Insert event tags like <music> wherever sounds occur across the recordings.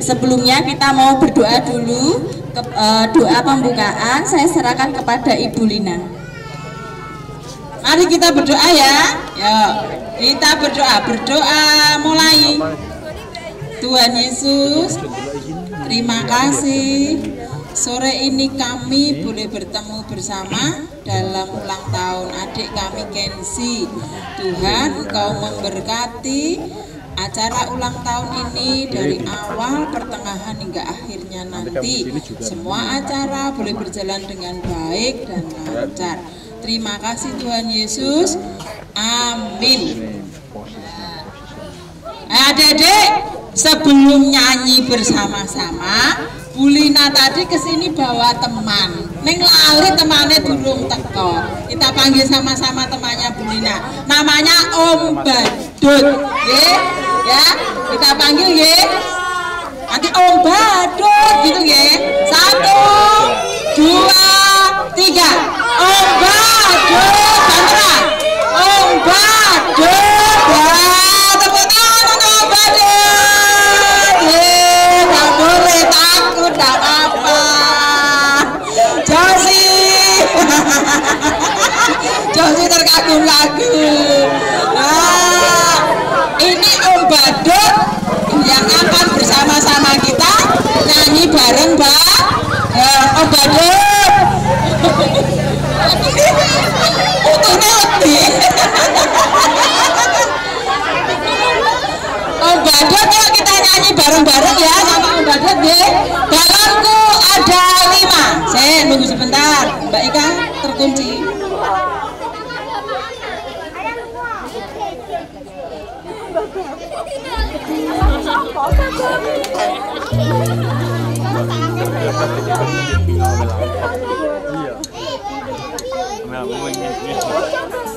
sebelumnya kita mau berdoa dulu Ke- eh, doa pembukaan. Saya serahkan kepada Ibu Lina. Mari kita berdoa ya. Ya kita berdoa. Berdoa mulai. Tuhan Yesus terima kasih. Sore ini kami boleh bertemu bersama dalam ulang tahun adik kami Kenzi. Tuhan Engkau memberkati acara ulang tahun ini dari awal pertengahan hingga akhirnya nanti. semua acara boleh berjalan dengan baik dan lancar. Terima kasih Tuhan Yesus. Amin. Eh, adik-adik sebelum nyanyi bersama-sama Bulina tadi ke sini bawa teman. Neng lali temannya durung teko. Kita panggil sama-sama temannya Bulina Namanya Om Badut. Ye, ya. Kita panggil ye Nanti Om Badut gitu ye Satu Dua Tiga Om Badut Bantulah Om Badut Wah, tepuk tangan untuk Om Badut Ye, tak boleh takut, tak apa Josi Josi terkagum-kagum Nah, ini Om Badut yang akan bersama-sama kita nyanyi bareng Mbak Badut Utuhnya lebih Om Badut yuk kita nyanyi bareng-bareng ya sama Om Badut ya. Balonku ada lima. Saya nunggu sebentar. Mbak Ika terkunci. 没 <laughs> 有，没有。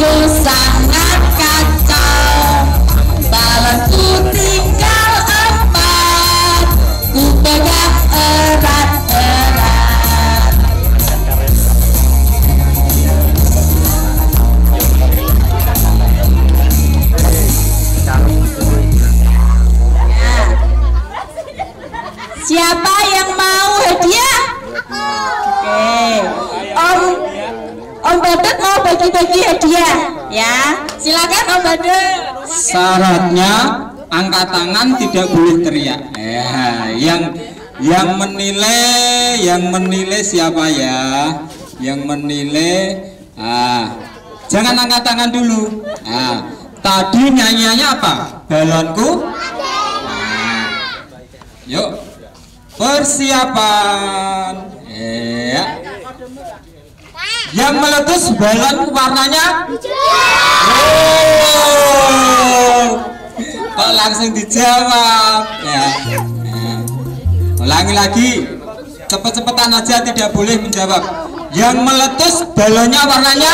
Please. syaratnya angkat tangan tidak boleh teriak. Ya yang yang menilai yang menilai siapa ya? Yang menilai ah jangan angkat tangan dulu. Ah tadi nyanyiannya apa? Balonku? Ah, yuk persiapan. Ya yang meletus balon warnanya? Oh, langsung dijawab? Ya. Nah. ulangi lagi. Cepet-cepetan aja tidak boleh menjawab. Yang meletus balonnya warnanya?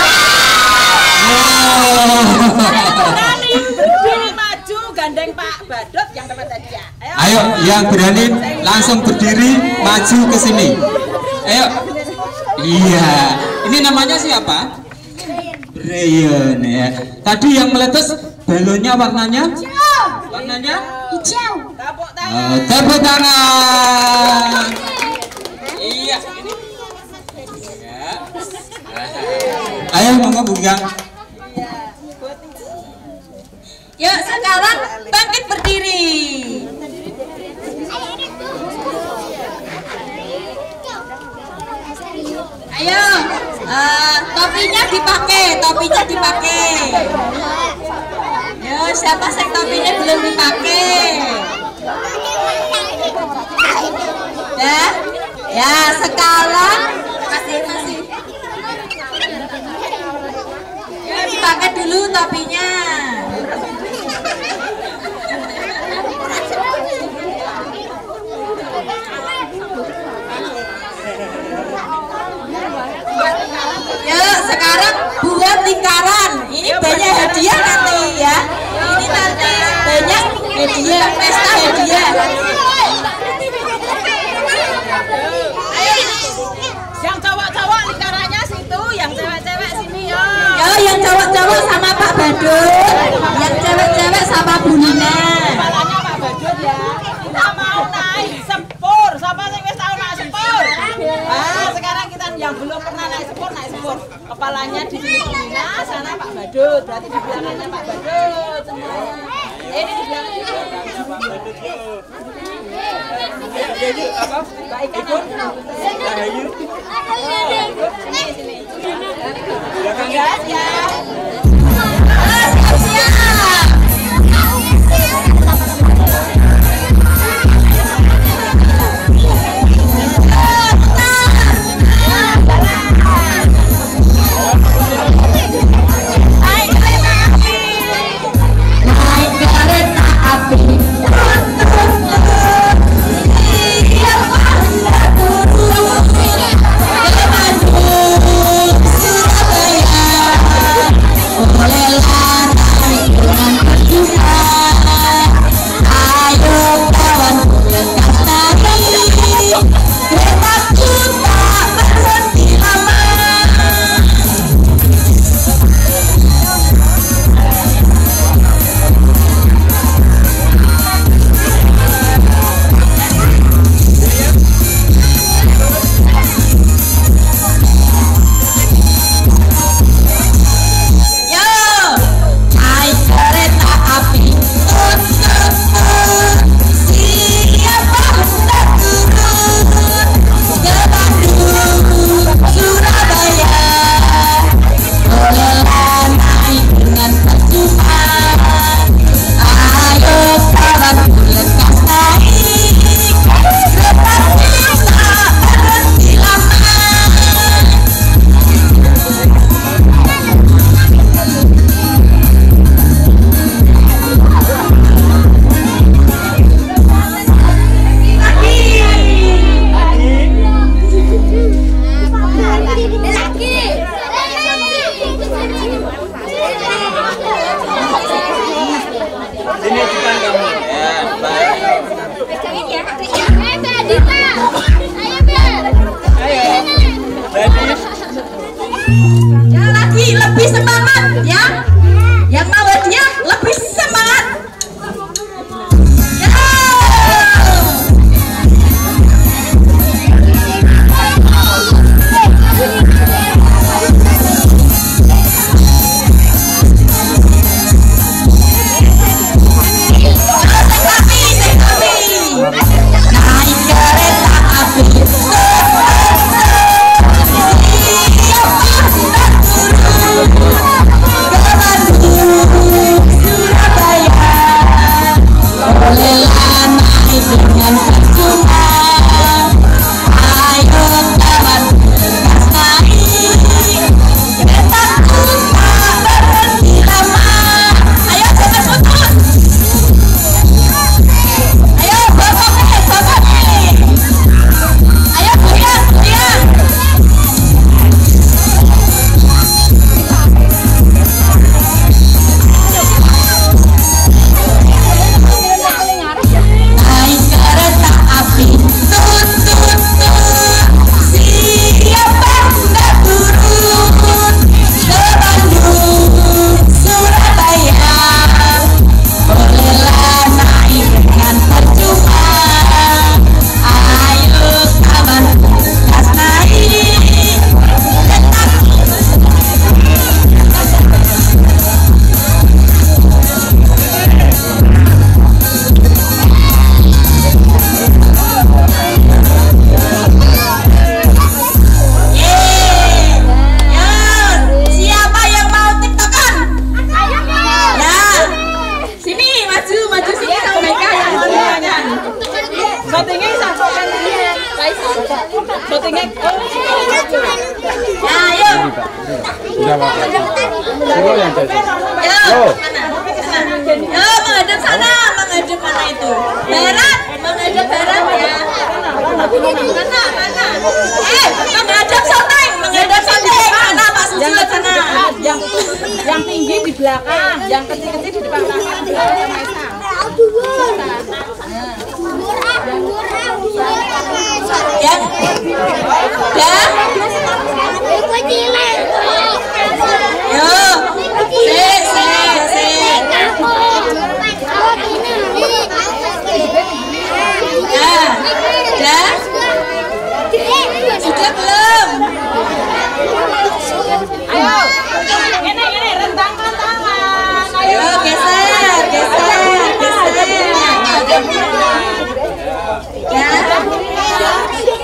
Ayo, Ayo yang berani langsung berdiri maju ke sini. Ayo. Iya. Ini namanya siapa? Brian ya. Tadi yang meletus balonnya warnanya? Hijau. Warnanya? Hijau. Eh, tepuk tangan. Tepuk tangan.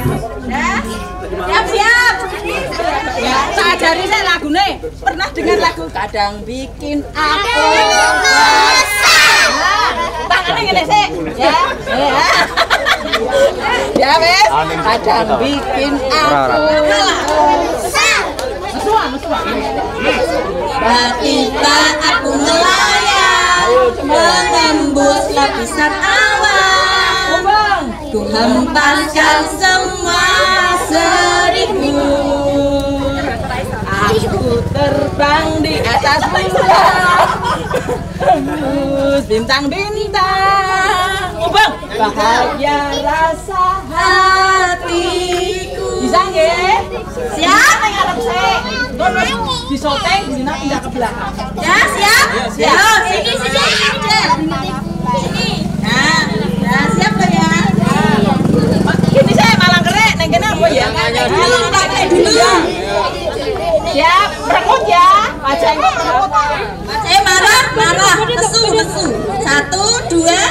siap, siap. ya saya ajari saya lagu nih pernah dengar lagu kadang bikin aku Nah, tangannya gini sih ya ya ya wes kadang bikin aku Mesua, mesua. Tiba aku melayang Menembus lapisan Bang, Ku hempaskan semua seribu. Aku terbang di atas bulan. Tembus bintang-bintang bahagia rasa hatiku. Bisa nggih? Siap? Disoteng dina pindah ke belakang. Ya siap? Siap. Yo, sini sini Sini Nah, nah siap lo ya malang kerek neng kene apa ya? Dulu, pakai dulu Siap, merekut ya. Merekut. Saya marah, marah, lesu, lesu Satu, dua.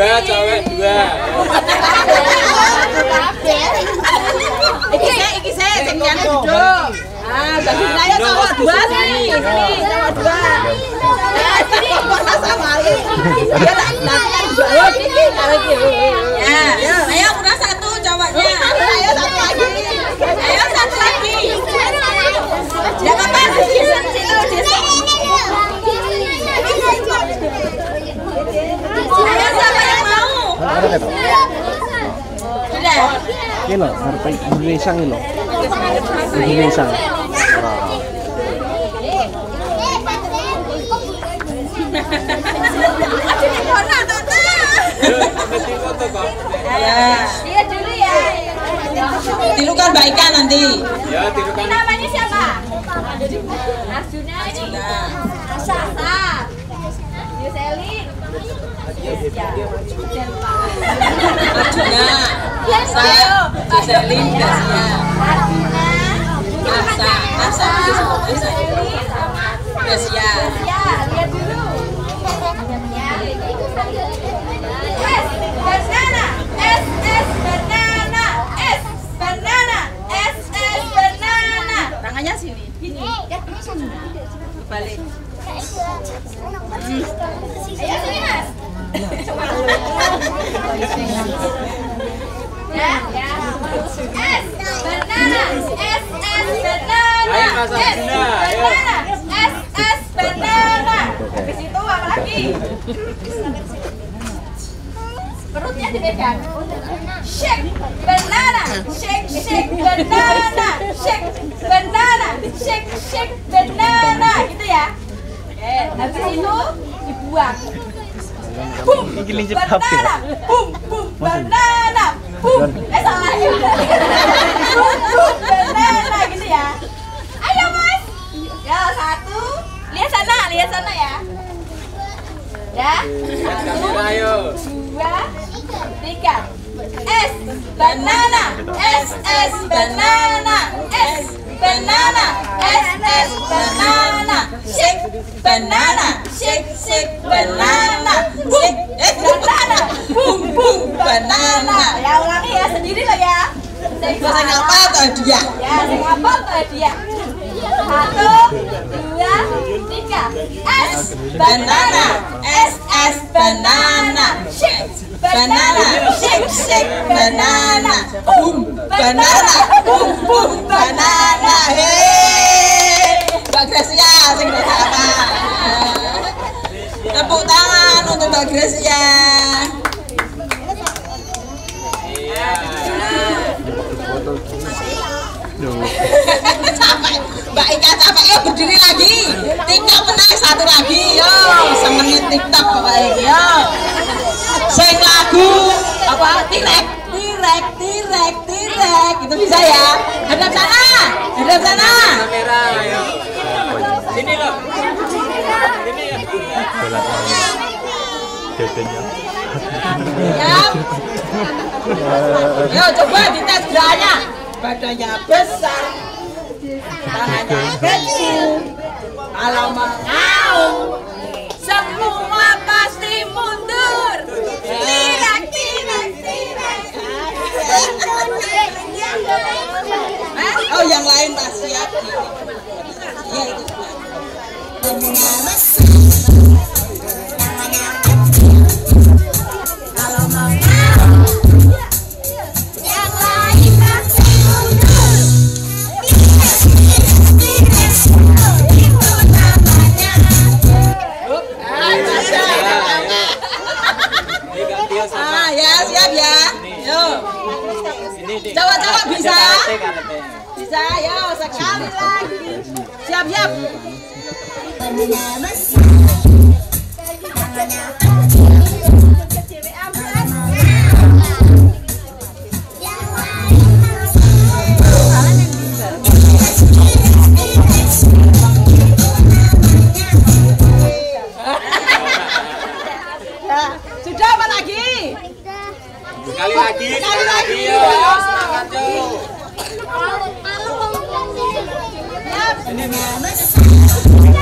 Dua, cewek dua. Iki saya, iki saya, sing duduk. Ah, jadi saya cowok dua sini, sini cowok dua. Sama lagi. Ya, nanti kan dua. Iki, kalau iki. Ya, ayo kurang satu cowoknya. Ayo satu lagi. Ayo satu lagi. Jangan apa Situ, situ. Ayo siapa yang mau? Sudah. Ini loh. Tilukan baikan nanti. Ya, tirukan. Namanya siapa? Arjuna ini. Asa. Joselin. Gracia. Arjuna. Asa. Asa. Asa. Gracia. Ya, lihat dulu. S banana. S banana. S. S banana. Tangannya sini. Balik. Ayo sini mas. Ya, ya. Banana. S S banana. S banana. S S banana. Itu apa. Shake. Shake shake. Shake. Shake shake. Gitu ya. Oke, itu dibuang. Boom, banana, boom, boom, banana, boom. Eh salah ya. Boom, boom, banana gitu ya. Ayo mas. Ya satu. Lihat sana, lihat sana ya. Ya. Satu, Ayo. dua, tiga. S banana, S S banana, S banana, S S banana, shake banana, shake shake banana, boom banana. Ya ulangi ya sendiri lo ya. Saya ngapa tuh dia? Ya, saya ngapa tuh dia? Satu, dua, tiga. S Banana. S S banana. shake Banana. Shake shake banana. Boom banana. Boom boom banana. Hei. Mbak Gracia sing pertama. Tepuk tangan untuk Mbak Gracia. Capek Mbak Ika capek ya berdiri lagi. TikTok menang satu lagi. Yo semenit TikTok pokoknya. Yo. Sing lagu apa? Tirek tirek tirek tirek itu bisa ya? Hadap sana. Hadap sana. Kamera, ayo. Sini loh. Sini ya. ya coba dites gerakannya badannya besar tangannya kecil kalau mengaum semua pasti mundur. Tirek tirek Hah? oh yang lain mas siap ya itu Ini Di. Cowok-cowok bisa? Karate. bisa yo sekali lagi siap siap Sekali lagi, sekali lagi yo. Semangat yo. Ini.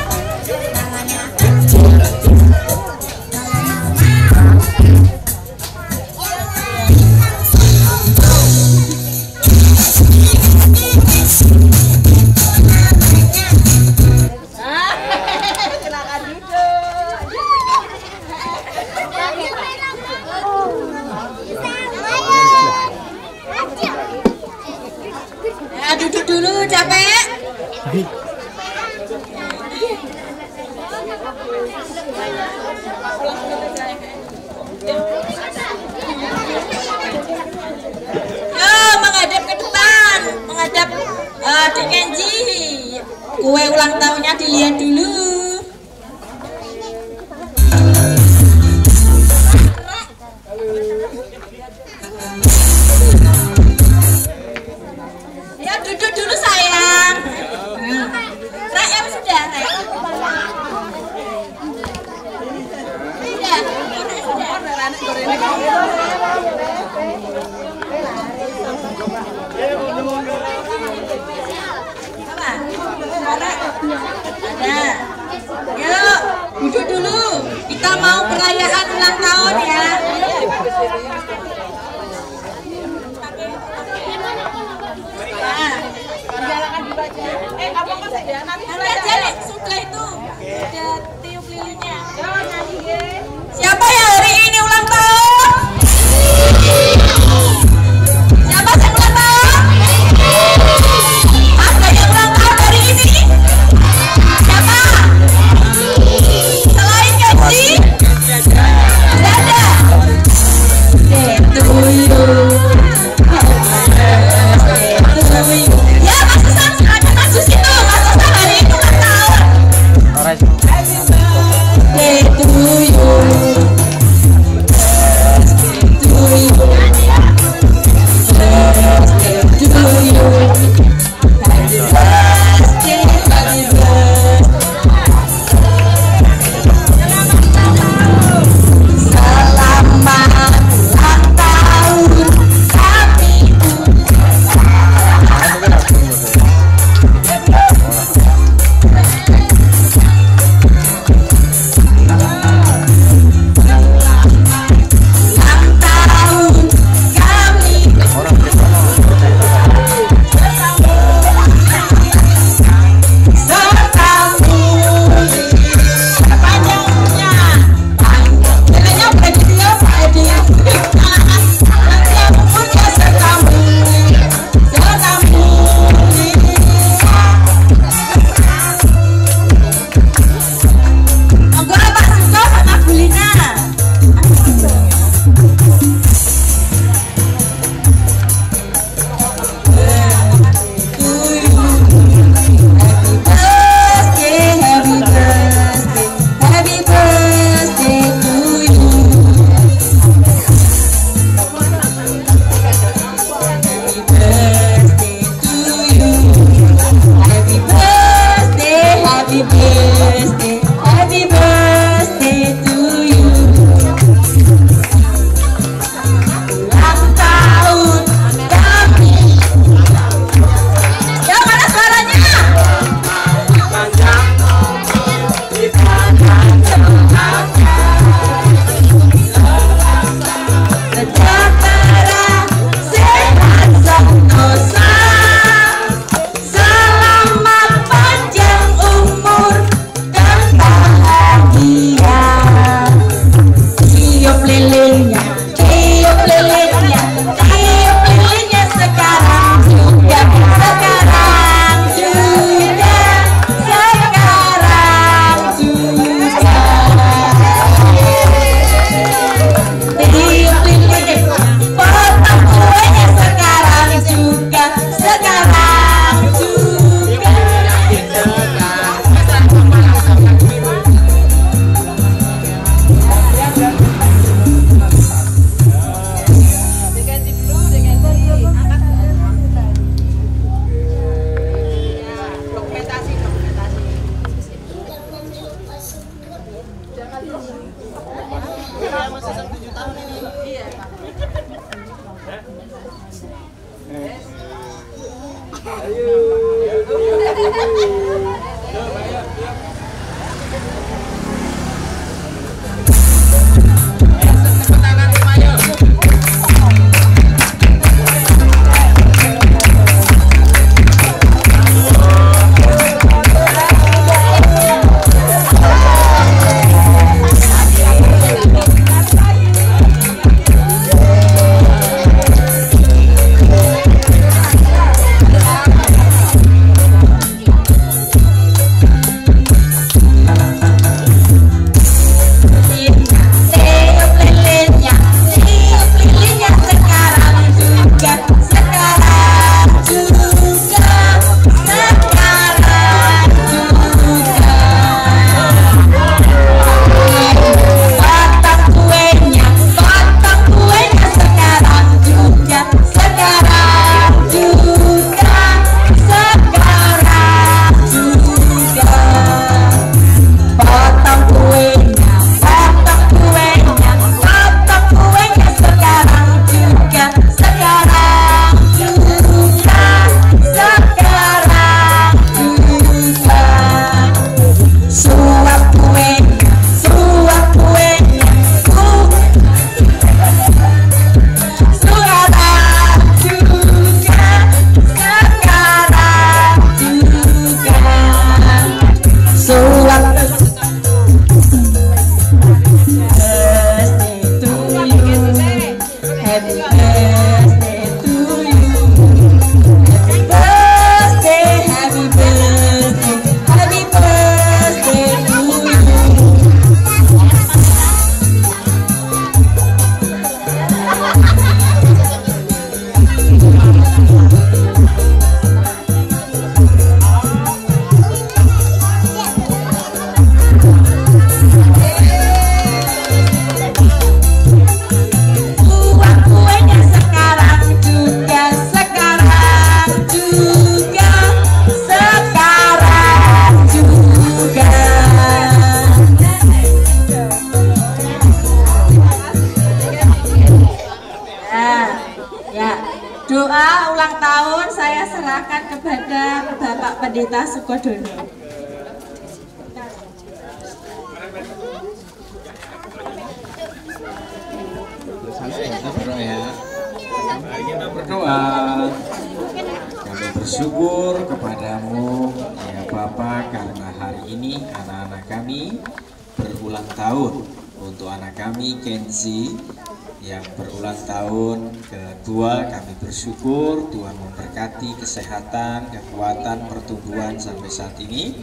Bersyukur Tuhan memberkati kesehatan, kekuatan, pertumbuhan sampai saat ini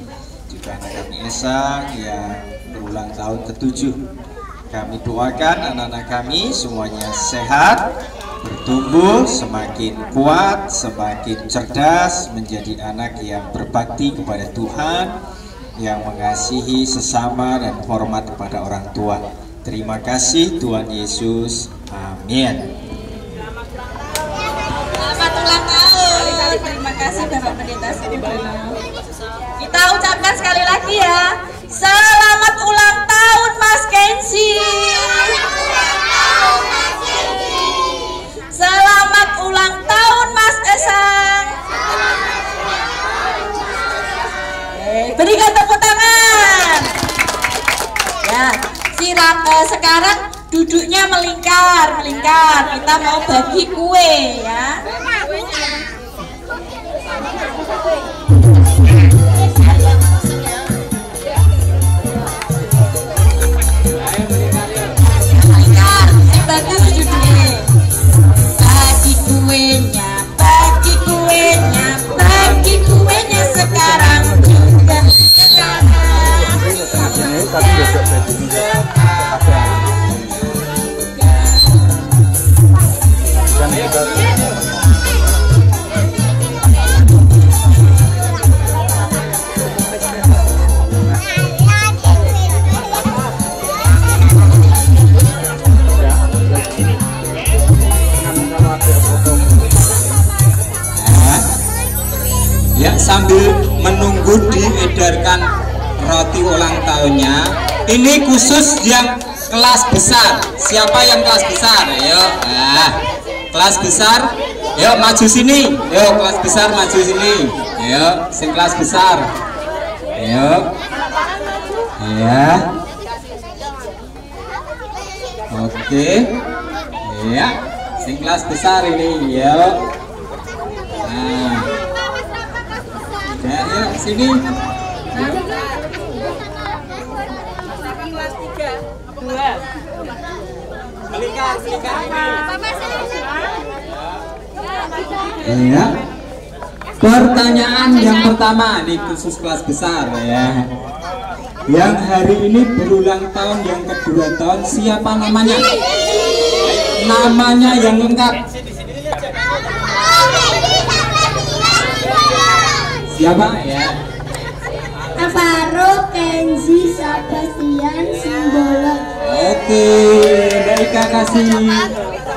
juga anak kami Esa yang berulang tahun ketujuh kami doakan anak-anak kami semuanya sehat, bertumbuh, semakin kuat, semakin cerdas, menjadi anak yang berbakti kepada Tuhan, yang mengasihi sesama dan hormat kepada orang tua. Terima kasih Tuhan Yesus. Amin. Kasih Bapak Pendeta Sukodono. Kita ucapkan sekali lagi ya. Selamat ulang tahun Mas Kenzi. Selamat ulang tahun Mas Esang. Eh, Berikan tepuk tangan. Ya, siram eh, sekarang duduknya melingkar, melingkar. Kita mau bagi kue ya. Bagus. Bagi kuenya, bagi kuenya, bagi kuenya sekarang Ya, sambil menunggu diedarkan roti ulang tahunnya. Ini khusus yang kelas besar. Siapa yang kelas besar? Ayo. Nah, kelas besar. Yuk maju sini. Yuk kelas besar maju sini. Yuk, sing kelas besar. Yuk. Ya. Oke. Ya. Sing kelas besar ini. Yuk. Nah. Ya, yuk sini. Ya. Pertanyaan yang pertama ini khusus kelas besar ya. Yang hari ini berulang tahun yang kedua tahun siapa namanya? Namanya yang lengkap. Siapa ya? Alvaro Kenzi Sebastian Simbolon Oke, baik Kak kasih.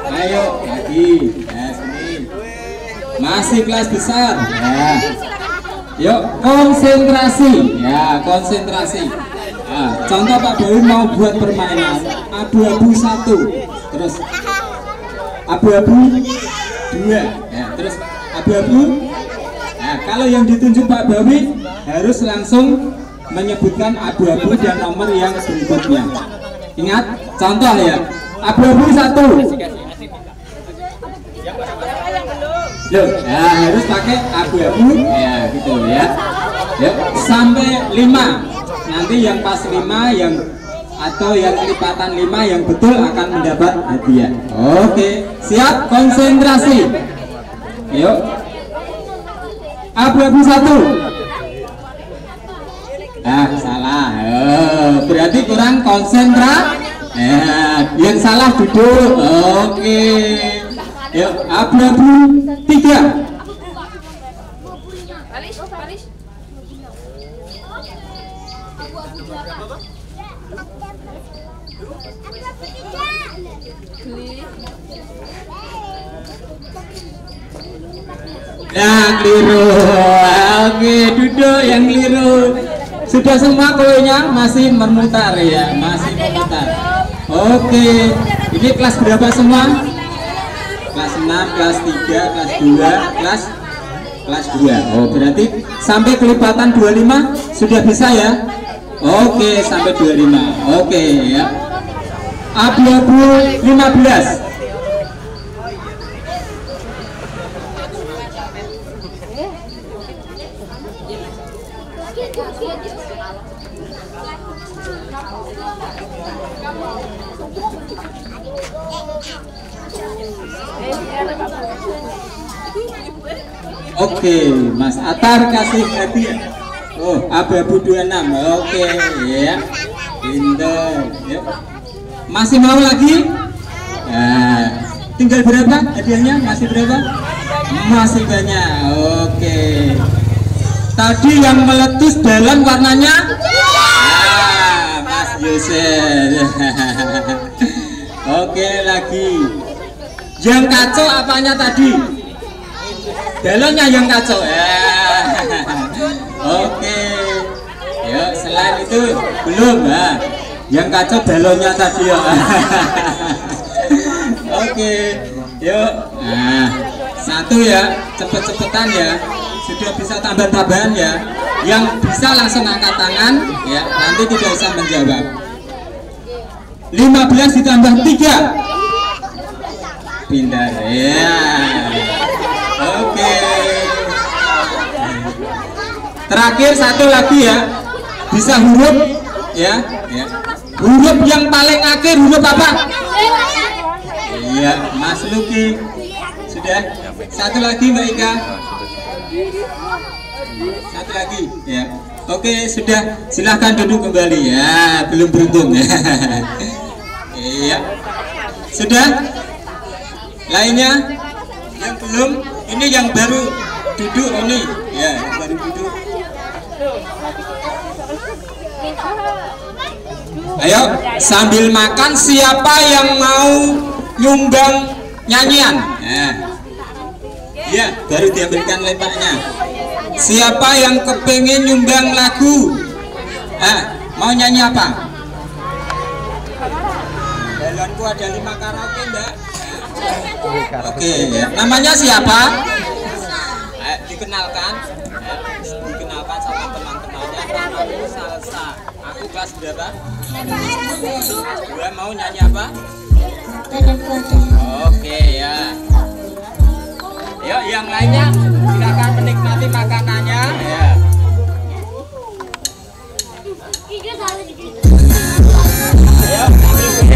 Ayo lagi. Ya, sini. Masih kelas besar. Ya. Yuk konsentrasi. Ya, konsentrasi. Nah, contoh Pak Bayu mau buat permainan abu-abu satu, terus abu-abu dua, ya, terus abu-abu. Kalau yang ditunjuk Pak Bawi harus langsung menyebutkan abu-abu dan nomor yang berikutnya. Ingat, contoh ya, abu-abu satu. Loh, ya harus pakai abu-abu, ya gitu ya. Yuk, sampai lima. Nanti yang pas lima, yang atau yang lipatan lima yang betul akan mendapat hadiah. Oke, siap konsentrasi. Yuk, abu-abu satu. Ah, salah. Oh, berarti kurang konsentra. Ya, yang salah duduk. Oke. Yuk, abu-abu tiga. Ya, keliru. Oke, duduk yang keliru. Sudah semua kuenya masih memutar ya, masih memutar. Oke, ini kelas berapa semua? Kelas 6, kelas 3, kelas 2, kelas kelas 2 oh berarti sampai kelipatan 25 sudah bisa ya oke sampai 25 oke ya abu-abu 15 Oke, Mas Atar kasih hadiah. Oh, abu-abu 26. Oke, ya. Pinter. Ya. Masih mau lagi? Nah, tinggal berapa hadiahnya? Masih berapa? Masih banyak. Oke. Tadi yang meletus dalam warnanya? Ah, Mas Yusuf. <laughs> Oke, lagi. Yang kacau apanya tadi? Dalamnya yang kacau ya. Oke. Yuk, selain itu belum ya. Yang kacau balonnya tadi ya. Oke. Yuk. Nah, satu ya, cepet-cepetan ya. Sudah bisa tambah-tambahan ya. Yang bisa langsung angkat tangan ya, nanti tidak usah menjawab. 15 ditambah 3 Pintar ya. Oke. Terakhir satu lagi ya. Bisa huruf ya, ya. Huruf yang paling akhir huruf apa? Iya, Mas Luki. Sudah. Satu lagi Mbak Ika. Satu lagi ya. Oke, sudah. Silahkan duduk kembali ya. Belum beruntung ya. <laughs> Iya. Sudah? Lainnya? Yang belum? Ini yang baru duduk ini. Ya, yang baru duduk. Ayo, sambil makan siapa yang mau nyumbang nyanyian? Ya. Ya, baru diambilkan lepaknya. Siapa yang kepingin nyumbang lagu? Ah, mau nyanyi apa? Balonku ada lima karaoke, Mbak. Oke, ya. namanya siapa? Eh, dikenalkan. Eh, dikenalkan sama teman-temannya. Namaku Salsa. Aku kelas berapa? Dua mau nyanyi apa? Oke ya. Yuk, yang lainnya silakan menikmati makanannya. Ya. Ayo, ambil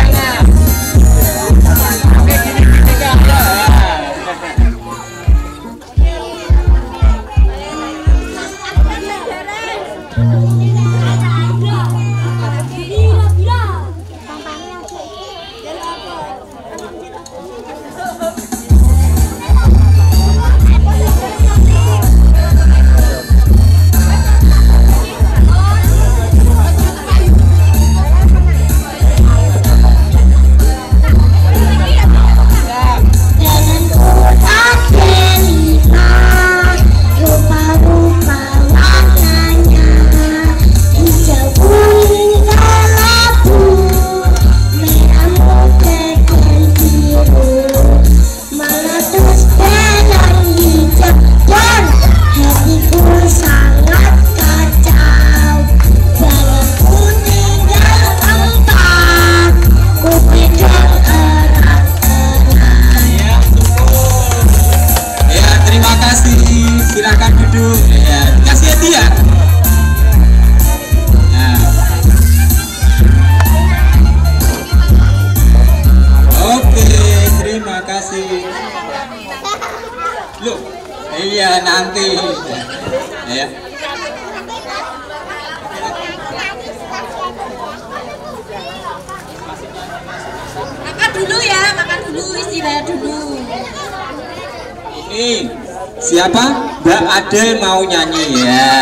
siapa? Mbak Ade mau nyanyi ya.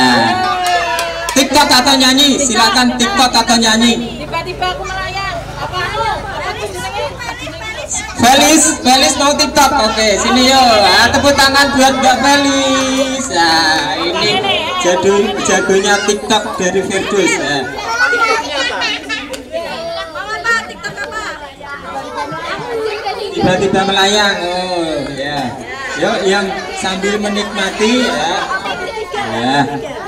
TikTok atau nyanyi? Silakan TikTok atau nyanyi. Tiba-tiba aku melayang. Apa? Felis, Felis mau TikTok. Oke, sini yuk. Ah, tepuk tangan buat Mbak Felis. Nah, ini jadu jagonya TikTok dari Firdaus. Ya. Tiba-tiba melayang. Oh, Yuk yang sambil menikmati ya. Ya.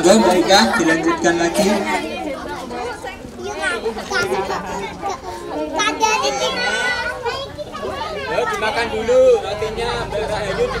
Monggo dilanjutkan lagi. Dimakan dulu rotinya dimakan dulu.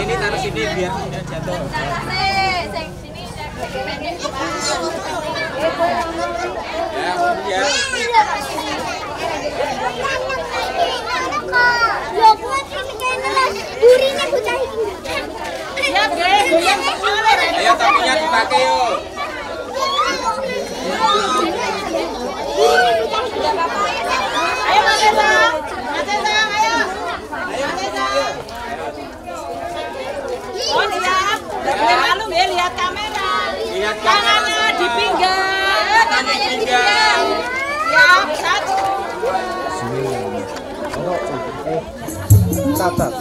Ini taruh sini biar tidak jatuh. Ya, ya. Ayo dipakai yuk. Ayo Esa. Mas Esa, ayo. Mas Esa. Oh lihat, udah boleh malu ya lihat kamera. Lihat Tangannya di pinggang. Tangannya di pinggang. Ya, satu. Catat.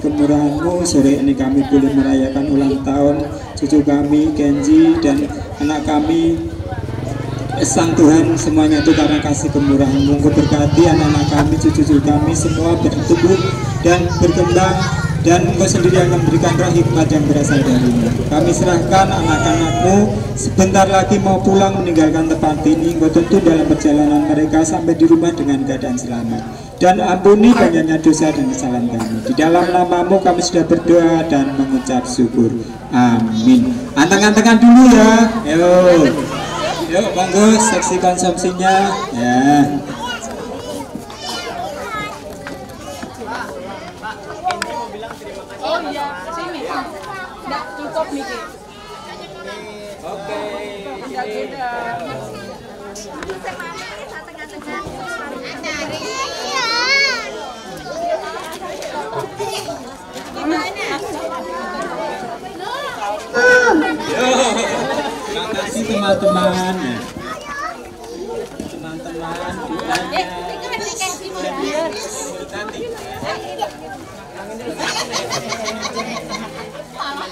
kemurahan-Mu Sore ini kami boleh merayakan ulang tahun Cucu kami Kenji dan anak kami Sang Tuhan semuanya itu karena kasih kemurahan-Mu Engkau berkati anak-anak kami, cucu-cucu kami semua bertumbuh dan berkembang dan Engkau sendiri yang memberikan roh hikmat yang berasal darimu. Kami serahkan anak-anakmu sebentar lagi mau pulang meninggalkan tempat ini. Engkau tentu dalam perjalanan mereka sampai di rumah dengan keadaan selamat. Dan ampuni banyaknya dosa dan kesalahan kami. Di dalam namamu kami sudah berdoa dan mengucap syukur. Amin. Anteng-antengan dulu ya. Ayo. Yuk, monggo seksi konsumsinya. Ya. Oh iya, sini. Nggak cukup nih. Ki. Oke. Nggak beda. Terima kasih teman-teman. Teman-teman, doanya.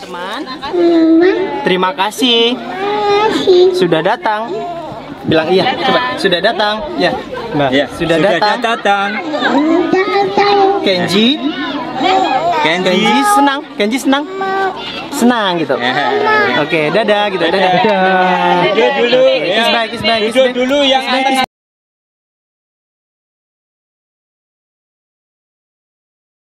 teman terima kasih. Sudah datang. Bilang iya coba. sudah datang. Ya Mbak. Ya, sudah, datang. datang. Kenji. Kenji. Kenji senang. Kenji senang senang gitu. Oke dadah gitu. Dadah. Duduk dulu. kiss ya. bye kiss bye kiss bye. dulu yang